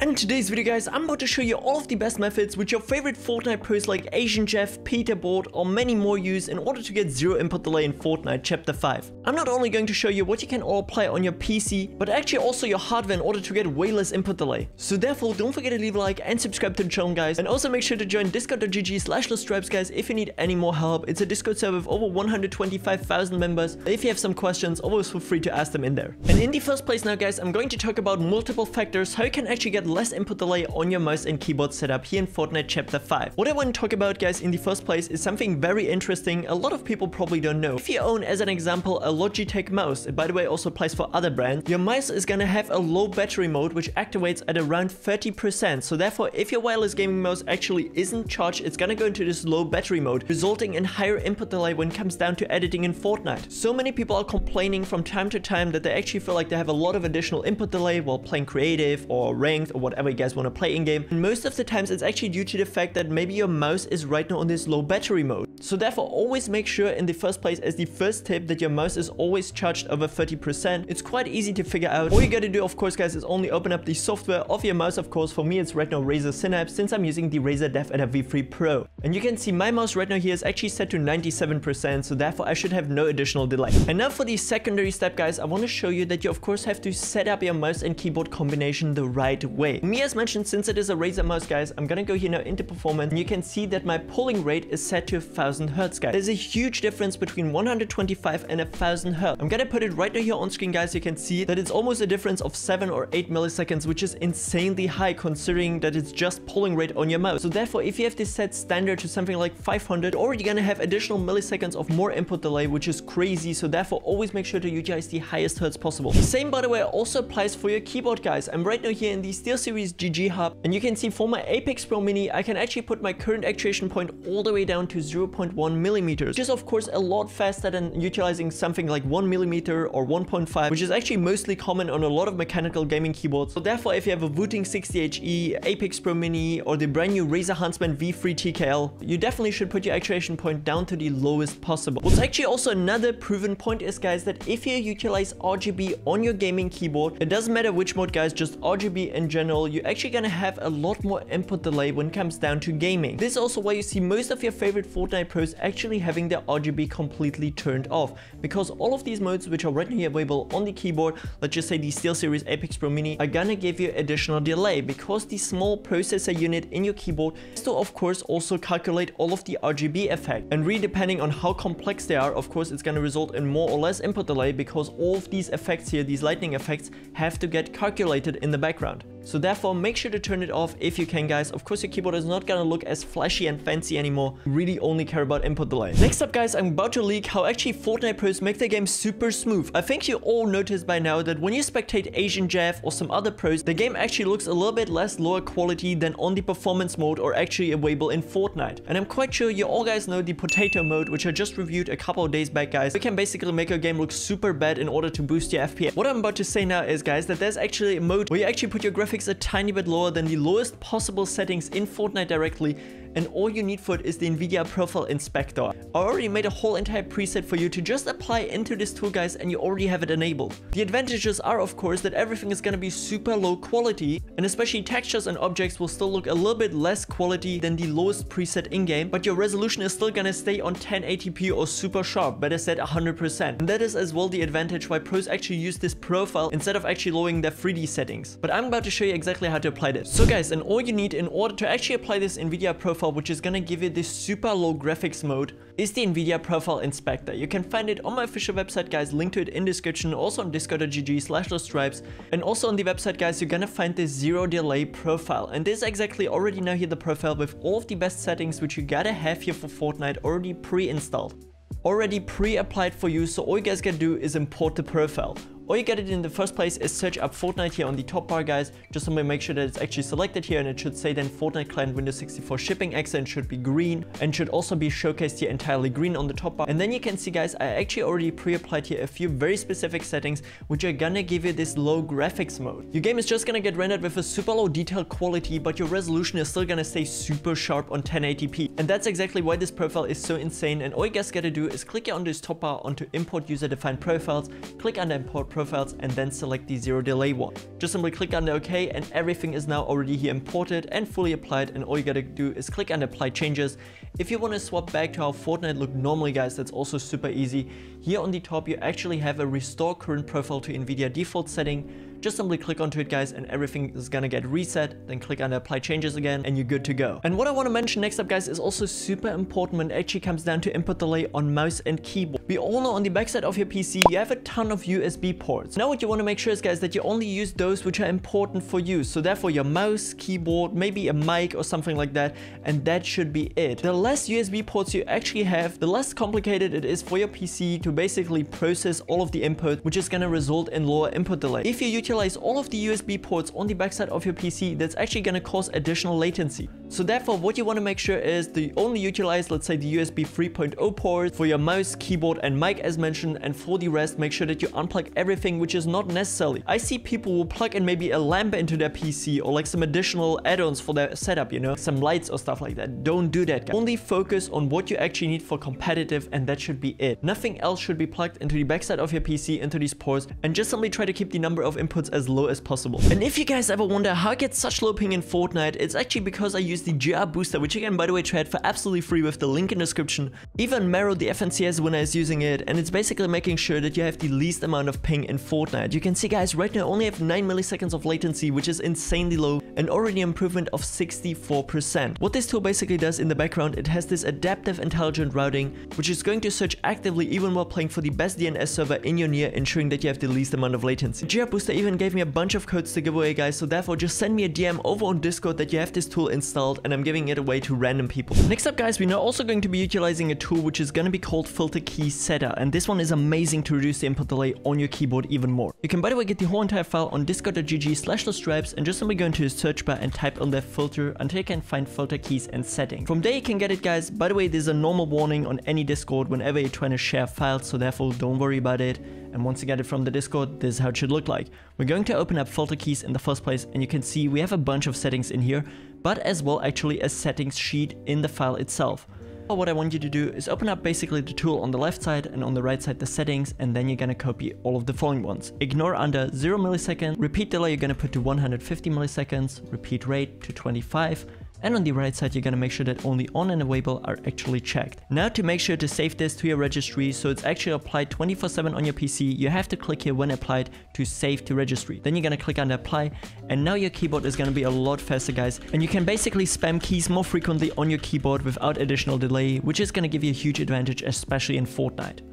And in today's video guys, I'm about to show you all of the best methods which your favorite Fortnite pros like Asian Jeff, Peterbot or many more use in order to get zero input delay in Fortnite Chapter 5. I'm not only going to show you what you can all play on your PC, but actually also your hardware in order to get way less input delay. So therefore, don't forget to leave a like and subscribe to the channel guys, and also make sure to join discord.gg slash stripes guys if you need any more help. It's a Discord server with over 125,000 members. If you have some questions, always feel free to ask them in there. And in the first place now guys, I'm going to talk about multiple factors, how you can actually get less input delay on your mouse and keyboard setup here in Fortnite Chapter 5. What I want to talk about guys in the first place is something very interesting a lot of people probably don't know. If you own as an example a Logitech mouse, by the way also applies for other brands, your mouse is gonna have a low battery mode which activates at around 30%. So therefore if your wireless gaming mouse actually isn't charged, it's gonna go into this low battery mode, resulting in higher input delay when it comes down to editing in Fortnite. So many people are complaining from time to time that they actually feel like they have a lot of additional input delay while playing creative or ranked or whatever you guys want to play in game. And most of the times it's actually due to the fact that maybe your mouse is right now on this low battery mode. So therefore always make sure in the first place as the first tip that your mouse is always charged over 30%. It's quite easy to figure out. All you gotta do of course guys is only open up the software of your mouse of course. For me it's right now Razer Synapse since I'm using the Razer Dev V3 Pro. And you can see my mouse right now here is actually set to 97% so therefore I should have no additional delay. And now for the secondary step guys I want to show you that you of course have to set up your mouse and keyboard combination the right way. Me as mentioned since it is a Razer mouse guys I'm gonna go here now into performance and you can see that my polling rate is set to 1000 hertz guys. There's a huge difference between 125 and 1000 hertz. I'm gonna put it right now here on screen guys you can see that it's almost a difference of 7 or 8 milliseconds which is insanely high considering that it's just polling rate on your mouse. So therefore if you have this set standard to something like 500 or you're gonna have additional milliseconds of more input delay which is crazy so therefore always make sure to utilize the highest hertz possible. The same by the way also applies for your keyboard guys. I'm right now here in the SteelSeries GG hub and you can see for my Apex Pro Mini I can actually put my current actuation point all the way down to 0.1 millimeters which is of course a lot faster than utilizing something like 1 millimeter or 1.5 which is actually mostly common on a lot of mechanical gaming keyboards. So therefore if you have a Wooting 60HE, Apex Pro Mini or the brand new Razer Huntsman V3 TKL you definitely should put your actuation point down to the lowest possible. What's actually also another proven point is guys that if you utilize RGB on your gaming keyboard it doesn't matter which mode guys just RGB in general you're actually gonna have a lot more input delay when it comes down to gaming. This is also why you see most of your favorite Fortnite pros actually having their RGB completely turned off because all of these modes which are right here available on the keyboard let's just say the SteelSeries Apex Pro Mini are gonna give you additional delay because the small processor unit in your keyboard has to of course also calculate all of the RGB effect and really depending on how complex they are of course it's gonna result in more or less input delay because all of these effects here these lightning effects have to get calculated in the background. So therefore, make sure to turn it off if you can, guys. Of course, your keyboard is not gonna look as flashy and fancy anymore. You really only care about input delay. Next up, guys, I'm about to leak how actually Fortnite pros make their game super smooth. I think you all noticed by now that when you spectate Asian Jeff or some other pros, the game actually looks a little bit less lower quality than on the performance mode or actually available in Fortnite. And I'm quite sure you all guys know the potato mode, which I just reviewed a couple of days back, guys. We can basically make your game look super bad in order to boost your FPS. What I'm about to say now is, guys, that there's actually a mode where you actually put your graphics a tiny bit lower than the lowest possible settings in Fortnite directly and all you need for it is the NVIDIA Profile Inspector. I already made a whole entire preset for you to just apply into this tool guys and you already have it enabled. The advantages are of course that everything is gonna be super low quality and especially textures and objects will still look a little bit less quality than the lowest preset in-game but your resolution is still gonna stay on 1080p or super sharp, better said 100%. And that is as well the advantage why pros actually use this profile instead of actually lowering their 3D settings. But I'm about to show you exactly how to apply this. So guys, and all you need in order to actually apply this NVIDIA profile profile which is gonna give you this super low graphics mode is the NVIDIA Profile Inspector. You can find it on my official website guys, link to it in description, also on discord.gg slash stripes. And also on the website guys you're gonna find this zero delay profile. And this exactly already now here the profile with all of the best settings which you gotta have here for Fortnite already pre-installed. Already pre-applied for you so all you guys gotta do is import the profile all you get it in the first place is search up Fortnite here on the top bar, guys. Just to make sure that it's actually selected here and it should say then Fortnite Client Windows 64 Shipping accent should be green and should also be showcased here entirely green on the top bar. And then you can see, guys, I actually already pre-applied here a few very specific settings which are gonna give you this low graphics mode. Your game is just gonna get rendered with a super low detail quality, but your resolution is still gonna stay super sharp on 1080p. And that's exactly why this profile is so insane. And all you guys gotta do is click here on this top bar onto import user defined profiles, click the import profile profiles and then select the zero delay one. Just simply click under OK and everything is now already here imported and fully applied and all you gotta do is click on apply changes. If you want to swap back to how Fortnite looked normally guys, that's also super easy. Here on the top you actually have a restore current profile to NVIDIA default setting just simply click onto it guys and everything is gonna get reset, then click on apply changes again and you're good to go. And what I wanna mention next up guys is also super important when it actually comes down to input delay on mouse and keyboard. We all know on the backside of your PC, you have a ton of USB ports. Now what you wanna make sure is guys that you only use those which are important for you. So therefore your mouse, keyboard, maybe a mic or something like that, and that should be it. The less USB ports you actually have, the less complicated it is for your PC to basically process all of the input, which is gonna result in lower input delay. If you utilize all of the USB ports on the backside of your PC, that's actually gonna cause additional latency. So therefore, what you wanna make sure is to only utilize, let's say the USB 3.0 port for your mouse, keyboard and mic as mentioned, and for the rest, make sure that you unplug everything which is not necessary. I see people will plug in maybe a lamp into their PC or like some additional add-ons for their setup, you know, some lights or stuff like that. Don't do that, guys. Only focus on what you actually need for competitive and that should be it. Nothing else should be plugged into the backside of your PC into these ports and just simply try to keep the number of inputs as low as possible. And if you guys ever wonder how I get such low ping in Fortnite, it's actually because I use the GearUp booster, which can by the way try for absolutely free with the link in the description. Even Mero, the FNCS winner, is using it, and it's basically making sure that you have the least amount of ping in Fortnite. You can see guys, right now I only have 9 milliseconds of latency, which is insanely low, and already improvement of 64%. What this tool basically does in the background, it has this adaptive intelligent routing, which is going to search actively even while playing for the best DNS server in your near, ensuring that you have the least amount of latency. GearUp Booster even gave me a bunch of codes to give away guys, so therefore just send me a DM over on Discord that you have this tool installed and I'm giving it away to random people. Next up guys, we're now also going to be utilizing a tool which is going to be called Filter Key Setter and this one is amazing to reduce the input delay on your keyboard even more. You can by the way get the whole entire file on discord.gg slash the stripes and just simply go into the search bar and type on that filter until you can find filter keys and settings. From there you can get it guys. By the way, there's a normal warning on any Discord whenever you're trying to share files so therefore don't worry about it. And once you get it from the Discord, this is how it should look like. We're going to open up filter keys in the first place and you can see we have a bunch of settings in here, but as well actually a settings sheet in the file itself. But What I want you to do is open up basically the tool on the left side and on the right side the settings and then you're gonna copy all of the following ones. Ignore under 0 milliseconds, repeat delay you're gonna put to 150 milliseconds, repeat rate to 25, and on the right side, you're gonna make sure that only on and available are actually checked. Now to make sure to save this to your registry, so it's actually applied 24-7 on your PC, you have to click here when applied to save to registry. Then you're gonna click on apply, and now your keyboard is gonna be a lot faster, guys. And you can basically spam keys more frequently on your keyboard without additional delay, which is gonna give you a huge advantage, especially in Fortnite.